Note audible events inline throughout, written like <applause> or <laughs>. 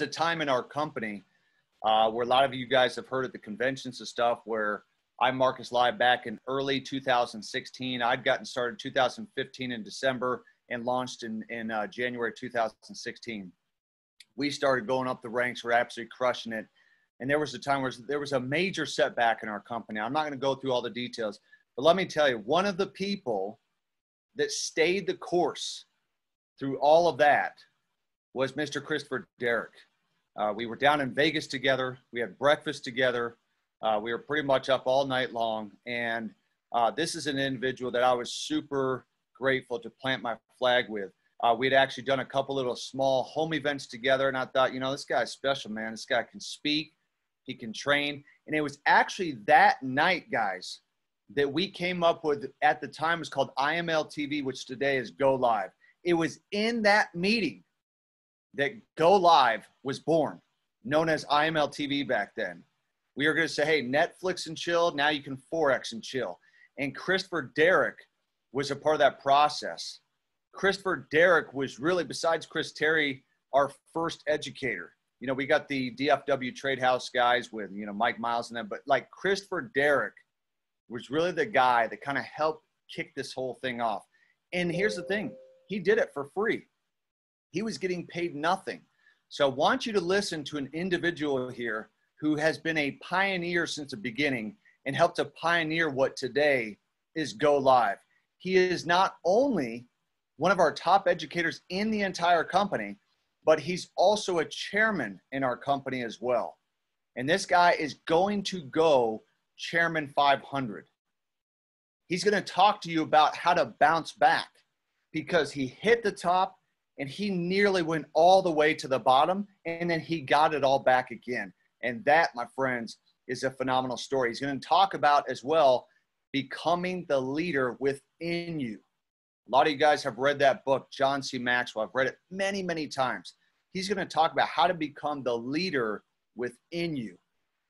a time in our company uh, where a lot of you guys have heard at the conventions and stuff where I Marcus Live back in early 2016. I'd gotten started 2015 in December and launched in, in uh, January 2016. We started going up the ranks. We're absolutely crushing it. And there was a time where there was a major setback in our company. I'm not going to go through all the details, but let me tell you, one of the people that stayed the course through all of that was Mr. Christopher Derrick. Uh, we were down in Vegas together. We had breakfast together. Uh, we were pretty much up all night long. And uh, this is an individual that I was super grateful to plant my flag with. Uh, we'd actually done a couple little small home events together. And I thought, you know, this guy's special, man. This guy can speak, he can train. And it was actually that night, guys, that we came up with at the time was called IML TV, which today is Go Live. It was in that meeting that Go Live was born, known as IML TV back then. We were going to say, hey, Netflix and chill. Now you can Forex and chill. And Christopher Derrick was a part of that process. Christopher Derrick was really, besides Chris Terry, our first educator. You know, we got the DFW Trade House guys with, you know, Mike Miles and them, but like Christopher Derrick was really the guy that kind of helped kick this whole thing off. And here's the thing he did it for free. He was getting paid nothing. So I want you to listen to an individual here who has been a pioneer since the beginning and helped to pioneer what today is Go Live. He is not only one of our top educators in the entire company, but he's also a chairman in our company as well. And this guy is going to go chairman 500. He's going to talk to you about how to bounce back because he hit the top and he nearly went all the way to the bottom and then he got it all back again. And that, my friends, is a phenomenal story. He's going to talk about as well becoming the leader within you. A lot of you guys have read that book, John C. Maxwell. I've read it many, many times. He's going to talk about how to become the leader within you.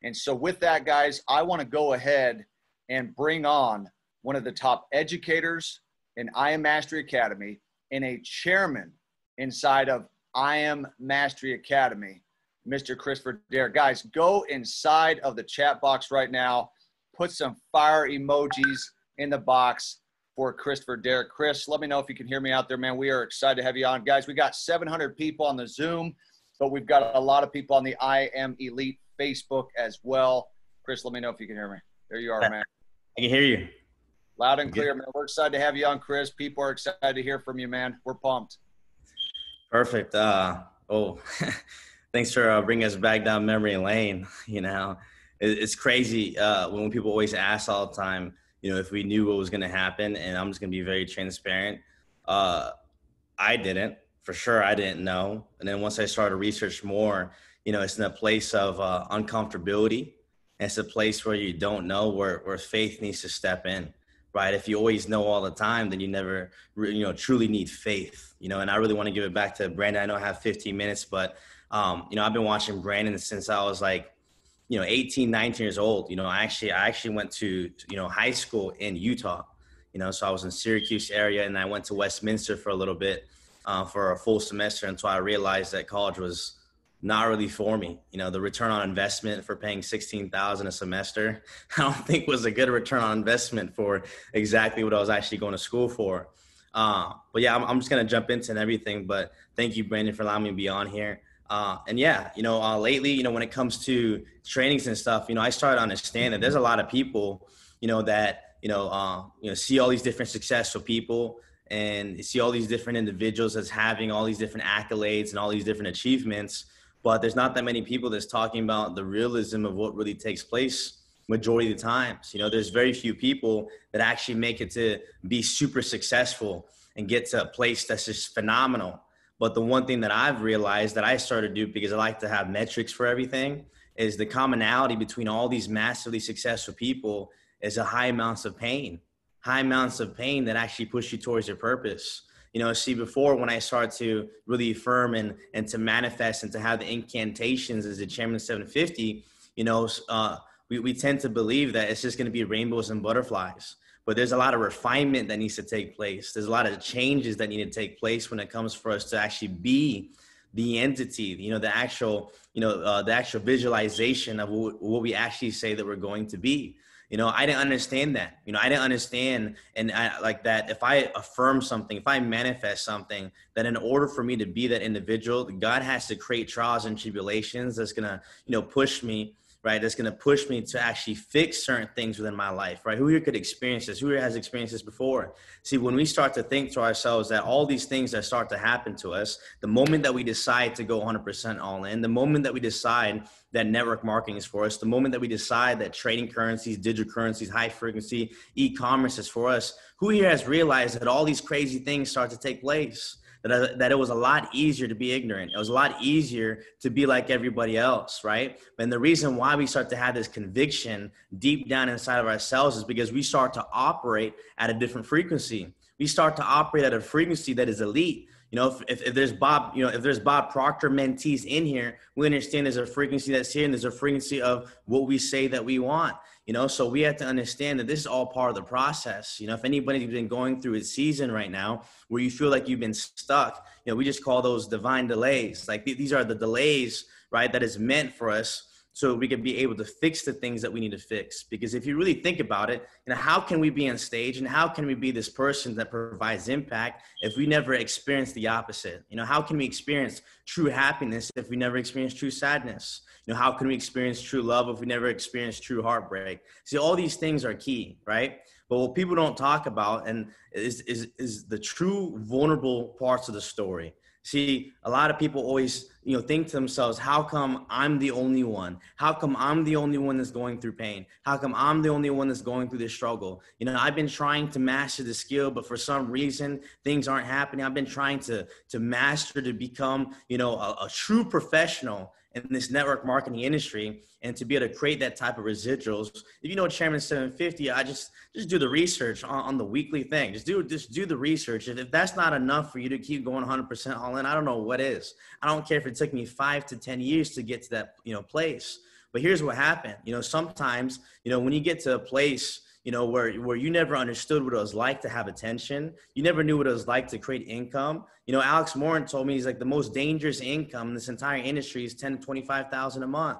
And so, with that, guys, I want to go ahead and bring on one of the top educators, in IM Mastery Academy and a chairman inside of IM Mastery Academy, Mr. Christopher Derrick. Guys, go inside of the chat box right now, put some fire emojis in the box for Christopher Derrick. Chris, let me know if you can hear me out there, man. We are excited to have you on. Guys, we got 700 people on the Zoom, but we've got a lot of people on the IML Facebook as well. Chris, let me know if you can hear me. There you are, man. I can hear you. Loud and clear, man. We're excited to have you on, Chris. People are excited to hear from you, man. We're pumped. Perfect. Uh, oh, <laughs> thanks for uh, bringing us back down memory lane. <laughs> You know, it, it's crazy uh, when people always ask all the time, you know, if we knew what was going to happen. And I'm just going to be very transparent. Uh, I didn't, for sure. I didn't know. And then once I started to research more, you know, it's in a place of uh, uncomfortability. It's a place where you don't know where, where faith needs to step in right? If you always know all the time, then you never, you know, truly need faith, you know. And I really want to give it back to Brandon. I know I have 15 minutes, but um, you know, I've been watching Brandon since I was like, you know, 18, 19 years old. You know, I actually, I actually went to, you know, high school in Utah. You know, so I was in Syracuse area, and I went to Westminster for a little bit uh, for a full semester until I realized that college was not really for me. You know, the return on investment for paying sixteen thousand a semester, <laughs> I don't think was a good return on investment for exactly what I was actually going to school for. Uh, but yeah, I'm, I'm, just gonna jump into everything. But thank you, Brandon, for allowing me to be on here. Uh, and yeah, you know, uh, lately, you know, when it comes to trainings and stuff, you know, I started to understand that there's a lot of people, you know, that you know, uh, you know, see all these different successful people and see all these different individuals as having all these different accolades and all these different achievements but there's not that many people that's talking about the realism of what really takes place majority of the times. You know, there's very few people that actually make it to be super successful and get to a place that's just phenomenal. But the one thing that I've realized that I started to do because I like to have metrics for everything is the commonality between all these massively successful people is a high amounts of pain, high amounts of pain that actually push you towards your purpose you know see before when i started to really affirm and and to manifest and to have the incantations as the chairman of 750 you know uh, we, we tend to believe that it's just going to be rainbows and butterflies but there's a lot of refinement that needs to take place there's a lot of changes that need to take place when it comes for us to actually be the entity, you know, the actual, you know, uh, the actual visualization of what, what we actually say that we're going to be. You know, I didn't understand that. You know, I didn't understand and I, like that. If I affirm something, if I manifest something, that in order for me to be that individual, God has to create trials and tribulations that's gonna, you know, push me right? That's going to push me to actually fix certain things within my life, right? Who here could experience this? Who here has experienced this before? See, when we start to think to ourselves that all these things that start to happen to us, the moment that we decide to go 100% all in, the moment that we decide that network marketing is for us, the moment that we decide that trading currencies, digital currencies, high frequency, e-commerce is for us, who here has realized that all these crazy things start to take place? That, uh, that it was a lot easier to be ignorant. It was a lot easier to be like everybody else, right? And the reason why we start to have this conviction deep down inside of ourselves is because we start to operate at a different frequency. We start to operate at a frequency that is elite. You know, if, if, if, there's Bob, you know, if there's Bob Proctor mentees in here, we understand there's a frequency that's here and there's a frequency of what we say that we want you know so we have to understand that this is all part of the process. You know if anybody's been going through a season right now where you feel like you've been stuck you know we just call those divine delays. Like these are the delays right that is meant for us so we can be able to fix the things that we need to fix because if you really think about it you know how can we be on stage and how can we be this person that provides impact if we never experience the opposite you know how can we experience true happiness if we never experience true sadness you know, how can we experience true love if we never experience true heartbreak? See, all these things are key, right? But what people don't talk about and is, is, is the true vulnerable parts of the story. See, a lot of people always, you know, think to themselves, how come I'm the only one? How come I'm the only one that's going through pain? How come I'm the only one that's going through this struggle? You know, I've been trying to master the skill, but for some reason things aren't happening. I've been trying to to master to become, you know, a, a true professional in this network marketing industry and to be able to create that type of residuals. If you know chairman 750 i just just do the research on, on the weekly thing. Just do just do the research. If, if that's not enough for you to keep going 100% all in i don't know what is. I don't care if it took me five to ten years to get to that you know place. But here's what happened. You know sometimes you know when you get to a place you know, where, where you never understood what it was like to have attention. You never knew what it was like to create income. You know, Alex Morton told me he's like the most dangerous income in this entire industry is 10 to 25,000 a month.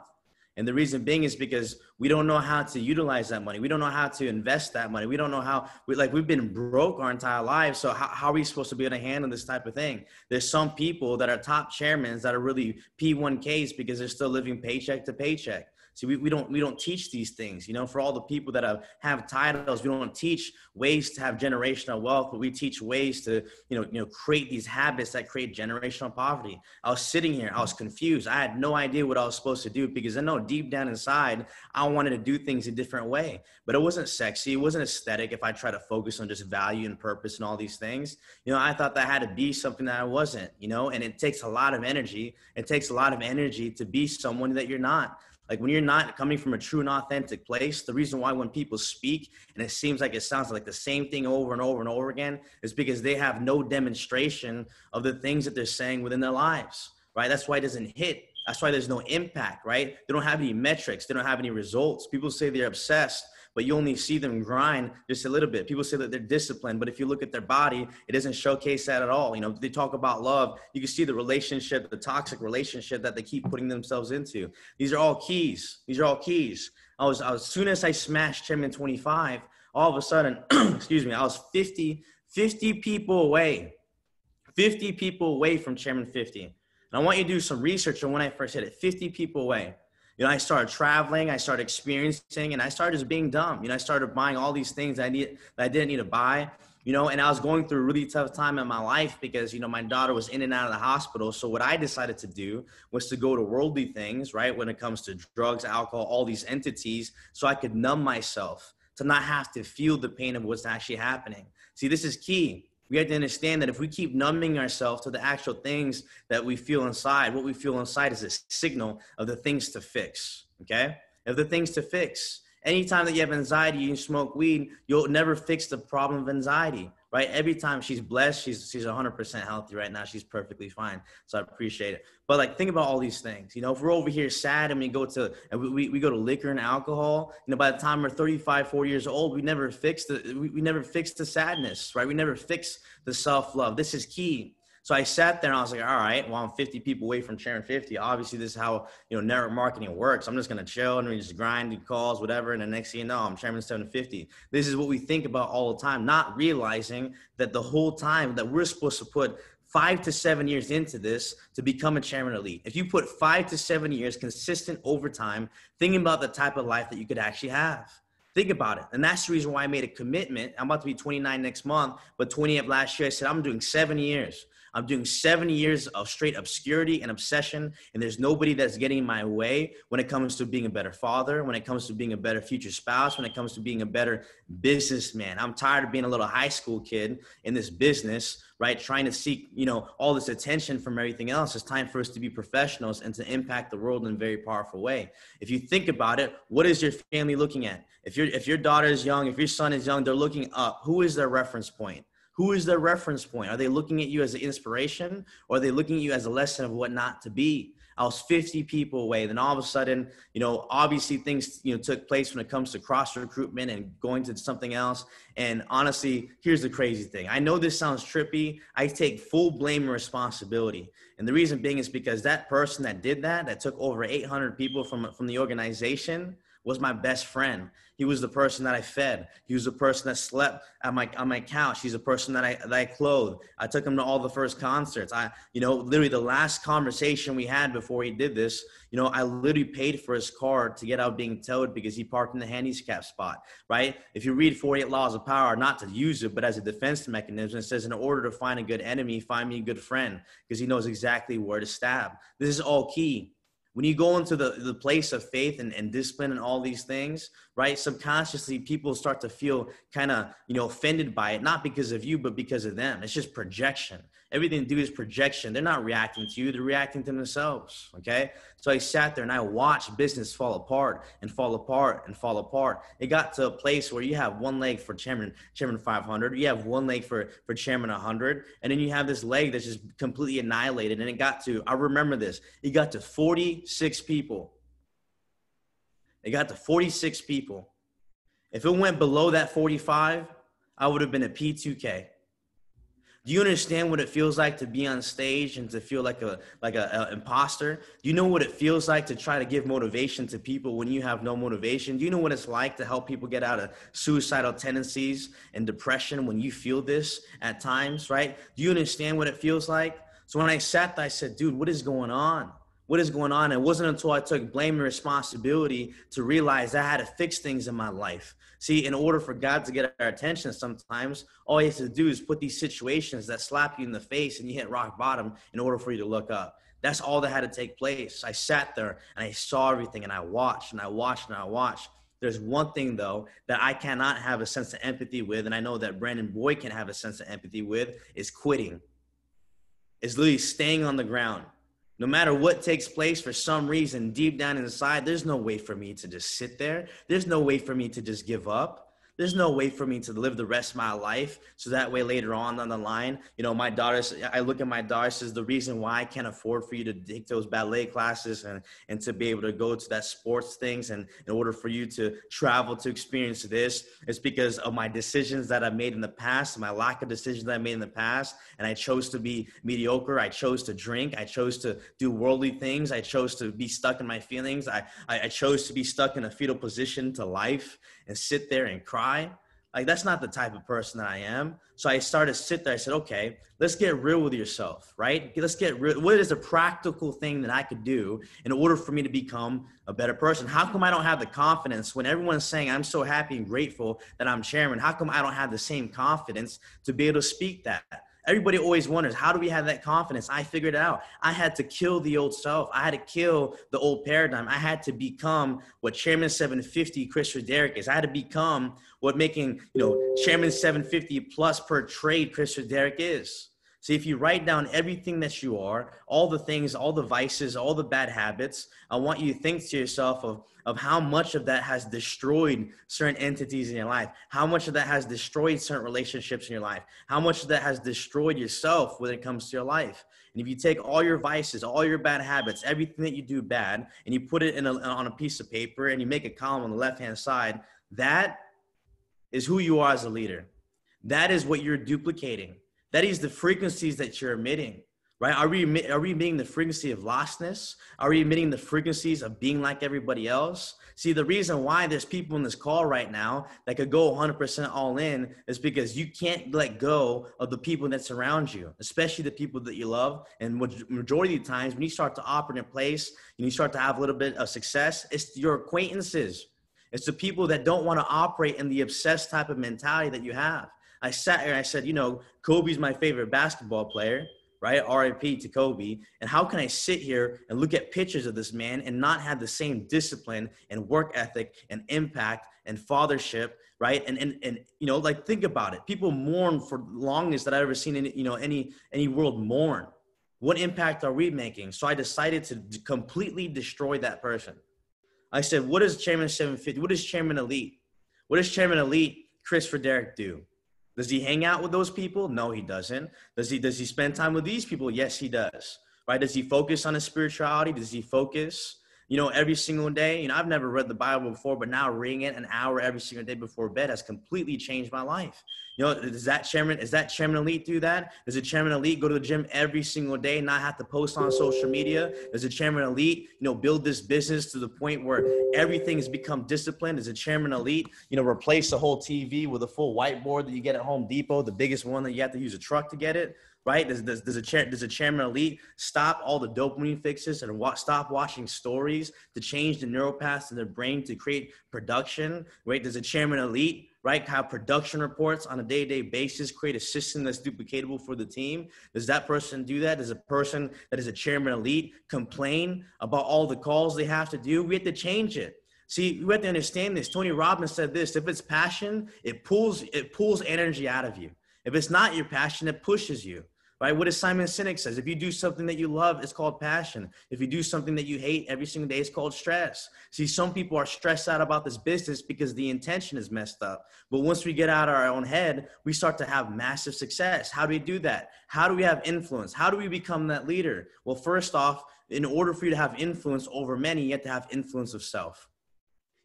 And the reason being is because we don't know how to utilize that money. We don't know how to invest that money. We don't know how we like we've been broke our entire lives. So how, how are we supposed to be able to handle this type of thing? There's some people that are top chairmen that are really P1Ks because they're still living paycheck to paycheck. See, we, we don't we don't teach these things. You know, for all the people that have, have titles, we don't teach ways to have generational wealth, but we teach ways to, you know, you know, create these habits that create generational poverty. I was sitting here, I was confused. I had no idea what I was supposed to do because I know deep down inside, I wanted to do things a different way. But it wasn't sexy, it wasn't aesthetic if I try to focus on just value and purpose and all these things. You know, I thought that had to be something that I wasn't, you know, and it takes a lot of energy. It takes a lot of energy to be someone that you're not. Like when you're not coming from a true and authentic place, the reason why when people speak and it seems like it sounds like the same thing over and over and over again is because they have no demonstration of the things that they're saying within their lives, right? That's why it doesn't hit. That's why there's no impact, right? They don't have any metrics. They don't have any results. People say they're obsessed but you only see them grind just a little bit. People say that they're disciplined, but if you look at their body, it doesn't showcase that at all. You know, they talk about love. You can see the relationship, the toxic relationship that they keep putting themselves into. These are all keys. These are all keys. I was, as soon as I smashed Chairman 25, all of a sudden, <clears throat> excuse me, I was 50, 50 people away, 50 people away from Chairman 50. And I want you to do some research on when I first hit it, 50 people away you know, I started traveling, I started experiencing, and I started just being dumb. You know, I started buying all these things I need that I didn't need to buy. You know, and I was going through a really tough time in my life because you know my daughter was in and out of the hospital. So what I decided to do was to go to worldly things, right? When it comes to drugs, alcohol, all these entities, so I could numb myself to not have to feel the pain of what's actually happening. See, this is key we have to understand that if we keep numbing ourselves to the actual things that we feel inside, what we feel inside is a signal of the things to fix. Okay? Of the things to fix. Anytime that you have anxiety, you smoke weed, you'll never fix the problem of anxiety right? Every time she's blessed, she's she's 100% healthy right now. She's perfectly fine. So I appreciate it. But like, think about all these things. You know, if we're over here sad and we go to and we, we go to liquor and alcohol, you know, by the time we're 35, 40 years old, we never fix the we, we never fix the sadness, right? We never fix the self love. This is key. So I sat there and I was like, all right, well, I'm 50 people away from Chairman 50. Obviously, this is how you know network marketing works. I'm just gonna chill and we just grind, do calls, whatever. And the next thing you know, I'm Chairman 750. This is what we think about all the time, not realizing that the whole time that we're supposed to put five to seven years into this to become a chairman elite. If you put five to seven years consistent over time, thinking about the type of life that you could actually have. Think about it. And that's the reason why I made a commitment. I'm about to be 29 next month, but 20 of last year, I said, I'm doing seven years. I'm doing seven years of straight obscurity and obsession, and there's nobody that's getting in my way when it comes to being a better father, when it comes to being a better future spouse, when it comes to being a better businessman. I'm tired of being a little high school kid in this business, right? Trying to seek, you know, all this attention from everything else. It's time for us to be professionals and to impact the world in a very powerful way. If you think about it, what is your family looking at? If your if your daughter is young, if your son is young, they're looking up. Who is their reference point? Who is their reference point? Are they looking at you as an inspiration or are they looking at you as a lesson of what not to be? I was 50 people away. Then all of a sudden, you know, obviously things, you know, took place when it comes to cross recruitment and going to something else. And honestly, here's the crazy thing. I know this sounds trippy. I take full blame and responsibility. And the reason being is because that person that did that, that took over 800 people from, from the organization, was my best friend. He was the person that I fed. He was the person that slept at my on my couch. He's the person that I that I clothed. I took him to all the first concerts. I, you know, literally the last conversation we had before he did this, you know, I literally paid for his car to get out being towed because he parked in the handicap spot, right? If you read 48 Laws of Power, not to use it, but as a defense mechanism, it says in order to find a good enemy, find me a good friend because he knows exactly where to stab. This is all key when you go into the, the place of faith and, and discipline and all these things right subconsciously people start to feel kind of you know offended by it not because of you but because of them. It's just projection everything they do is projection. They're not reacting to you they're reacting to themselves okay? So i sat there and i watched business fall apart and fall apart and fall apart. It got to a place where you have one leg for chairman chairman 500 you have one leg for for chairman 100 and then you have this leg that's just completely annihilated and it got to i remember this it got to 46 people. It got to 46 people. If it went below that 45 i would have been a p2k do you understand what it feels like to be on stage and to feel like a like a, a, imposter? Do you know what it feels like to try to give motivation to people when you have no motivation? Do you know what it's like to help people get out of suicidal tendencies and depression when you feel this at times, right? Do you understand what it feels like? So when I sat I said, dude, what is going on? What is going on? It wasn't until I took blame and responsibility to realize I had to fix things in my life. See, in order for God to get our attention, sometimes all he has to do is put these situations that slap you in the face and you hit rock bottom in order for you to look up. That's all that had to take place. I sat there and I saw everything and I watched and I watched and I watched. There's one thing though that I cannot have a sense of empathy with, and I know that Brandon Boyd can have a sense of empathy with, is quitting. Is literally staying on the ground. No matter what takes place, for some reason, deep down inside, there's no way for me to just sit there. There's no way for me to just give up there's no way for me to live the rest of my life. So that way later on down the line you know my daughters i look at my daughters says the reason why i can't afford for you to take those ballet classes and and to be able to go to that sports things and in order for you to travel to experience this it's because of my decisions that i've made in the past my lack of decisions that i made in the past. And i chose to be mediocre. I chose to drink. I chose to do worldly things. I chose to be stuck in my feelings. I i, I chose to be stuck in a fetal position to life and sit there and cry. Like that's not the type of person that I am. So I started to sit there. I said, okay, let's get real with yourself, right? Let's get real. What is a practical thing that I could do in order for me to become a better person? How come I don't have the confidence when everyone's saying I'm so happy and grateful that I'm chairman? How come I don't have the same confidence to be able to speak that? Everybody always wonders, how do we have that confidence? I figured it out. I had to kill the old self. I had to kill the old paradigm. I had to become what Chairman 750 Chris Derrick is. I had to become what making, you know, Chairman 750 plus per trade Chris Derrick is. See, if you write down everything that you are, all the things, all the vices, all the bad habits, I want you to think to yourself of, of how much of that has destroyed certain entities in your life, how much of that has destroyed certain relationships in your life, how much of that has destroyed yourself when it comes to your life. And if you take all your vices, all your bad habits, everything that you do bad, and you put it in a, on a piece of paper and you make a column on the left hand side, that is who you are as a leader. That is what you're duplicating That is the frequencies that you're emitting right? Are we are we emitting the frequency of lostness? Are we emitting the frequencies of being like everybody else? See, the reason why there's people in this call right now that could go 100% all in is because you can't let go of the people that surround you, especially the people that you love. And majority of the times, when you start to operate in place and you start to have a little bit of success, it's your acquaintances. It's the people that don't want to operate in the obsessed type of mentality that you have. I sat here and I said, you know, Kobe's my favorite basketball player right? RIP to Kobe. And how can I sit here and look at pictures of this man and not have the same discipline and work ethic and impact and fathership, right? And and and you know, like think about it. People mourn for longest that I've ever seen in you know any any world mourn. What impact are we making? So I decided to completely destroy that person. I said, what does Chairman 750? What does Chairman Elite? What does Chairman Elite Chris Derrick do? Does he hang out with those people? No, he doesn't. Does he does he spend time with these people? Yes, he does. Right? Does he focus on his spirituality? Does he focus, you know, every single day? You know, I've never read the Bible before, but now reading it an hour every single day before bed has completely changed my life. You know, does that chairman, is that chairman elite do that? Does the chairman elite go to the gym every single day, and not have to post on social media? Does the chairman elite, you know, build this business to the point where everything has become disciplined? Does the chairman elite, you know, replace the whole TV with a full whiteboard that you get at Home Depot, the biggest one that you have to use a truck to get it? Right? Does, does, does, a chair, does a chairman elite stop all the dopamine fixes and wa- stop watching stories to change the neural paths in their brain to create production, right? Does a chairman elite right? Have production reports on a day to day basis, create a system that's duplicatable for the team. Does that person do that? Does a person that is a chairman elite complain about all the calls they have to do? We have to change it. See, we have to understand this. Tony Robbins said this: if it's passion, it pulls it pulls energy out of you. If it's not your passion, it pushes you right? What does Simon Sinek says? If you do something that you love, it's called passion. If you do something that you hate every single day, it's called stress. See, some people are stressed out about this business because the intention is messed up. But once we get out of our own head, we start to have massive success. How do we do that? How do we have influence? How do we become that leader? Well, first off, in order for you to have influence over many, you have to have influence of self.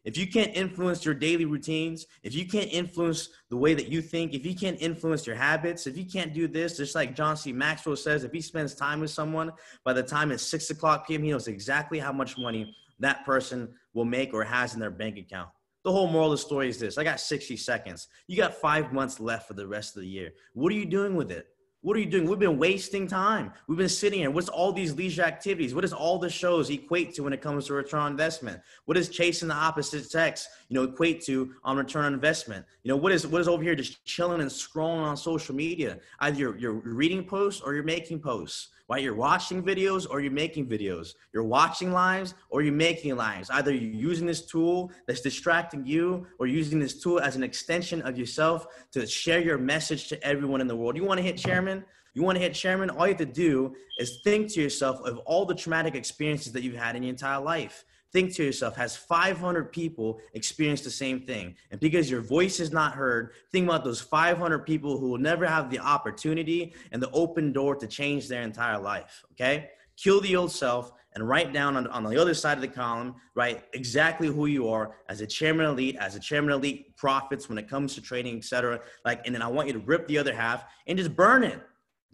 If you can't influence your daily routines, if you can't influence the way that you think, if you can't influence your habits, if you can't do this, just like John C. Maxwell says, if he spends time with someone, by the time it's six o'clock p.m., he knows exactly how much money that person will make or has in their bank account. The whole moral of the story is this I got 60 seconds. You got five months left for the rest of the year. What are you doing with it? What are you doing? We've been wasting time. We've been sitting here. What's all these leisure activities? What does all the shows equate to when it comes to return on investment? What does chasing the opposite sex, you know, equate to on return on investment? You know, what is what is over here just chilling and scrolling on social media? Either you're, you're reading posts or you're making posts right? You're watching videos or you're making videos. You're watching lives or you're making lives. Either you're using this tool that's distracting you or using this tool as an extension of yourself to share your message to everyone in the world. You want to hit chairman? You want to hit chairman? All you have to do is think to yourself of all the traumatic experiences that you've had in your entire life think to yourself, has 500 people experienced the same thing? And because your voice is not heard, think about those 500 people who will never have the opportunity and the open door to change their entire life. Okay? Kill the old self and write down on, on the other side of the column, write exactly who you are as a chairman elite, as a chairman elite profits when it comes to trading, etc. Like, and then I want you to rip the other half and just burn it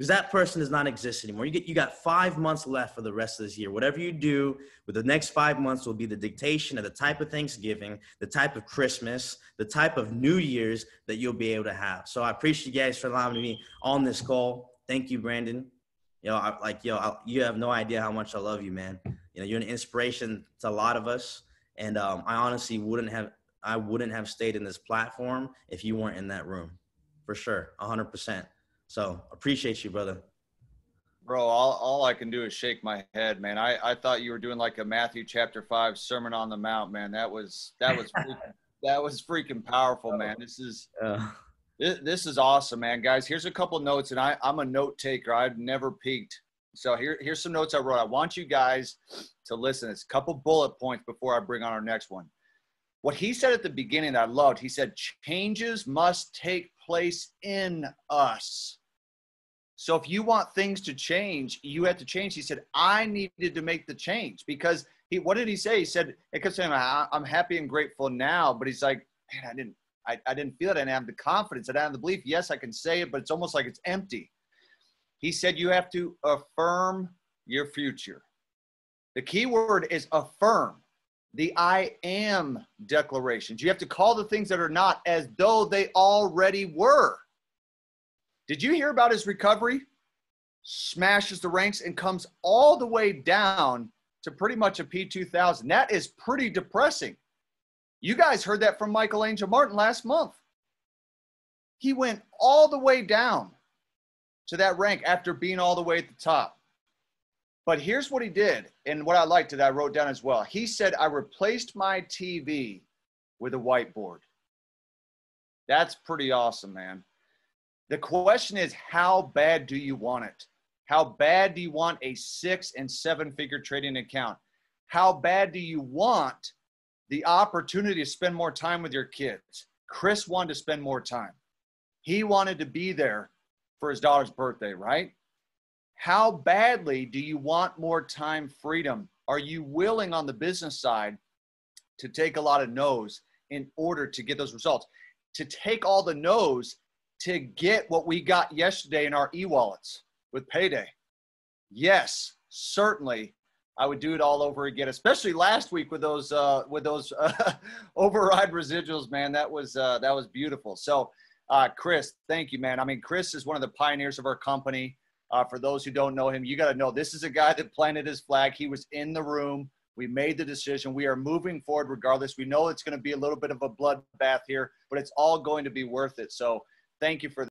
because that person does not exist anymore. You get you got five months left for the rest of this year. Whatever you do with the next five months will be the dictation of the type of Thanksgiving, the type of Christmas, the type of New Year's that you'll be able to have. So I appreciate you guys for allowing me on this call. Thank you, Brandon. You know, I, like yo, I, you have no idea how much I love you, man. You know, you're an inspiration to a lot of us, and um, I honestly wouldn't have I wouldn't have stayed in this platform if you weren't in that room, for sure, hundred percent. So appreciate you, brother. Bro, all, all I can do is shake my head, man. I, I thought you were doing like a Matthew chapter five sermon on the mount, man. That was that was freaking, <laughs> that was freaking powerful, man. This is uh, this, this is awesome, man. Guys, here's a couple notes, and I, I'm a note taker. I've never peaked. So here, here's some notes I wrote. I want you guys to listen. It's a couple bullet points before I bring on our next one. What he said at the beginning that I loved, he said, changes must take place in us. So if you want things to change, you have to change. He said, I needed to make the change because he, what did he say? He said, it kept saying, I'm happy and grateful now, but he's like, man, I didn't, I, I didn't feel it. I didn't have the confidence. I didn't have the belief. Yes, I can say it, but it's almost like it's empty. He said you have to affirm your future. The key word is affirm the I am declarations. You have to call the things that are not as though they already were. Did you hear about his recovery? Smashes the ranks and comes all the way down to pretty much a P2000. That is pretty depressing. You guys heard that from Michael Angel Martin last month. He went all the way down to that rank after being all the way at the top. But here's what he did, and what I liked that I wrote down as well. He said, I replaced my TV with a whiteboard. That's pretty awesome, man. The question is, how bad do you want it? How bad do you want a six and seven figure trading account? How bad do you want the opportunity to spend more time with your kids? Chris wanted to spend more time. He wanted to be there for his daughter's birthday, right? How badly do you want more time freedom? Are you willing on the business side to take a lot of no's in order to get those results? To take all the no's to get what we got yesterday in our e wallets with payday? Yes, certainly. I would do it all over again, especially last week with those uh, with those uh, <laughs> override residuals, man. That was uh, that was beautiful. So, uh, Chris, thank you, man. I mean, Chris is one of the pioneers of our company. Uh, for those who don't know him, you got to know this is a guy that planted his flag. He was in the room. We made the decision. We are moving forward regardless. We know it's going to be a little bit of a bloodbath here, but it's all going to be worth it. So thank you for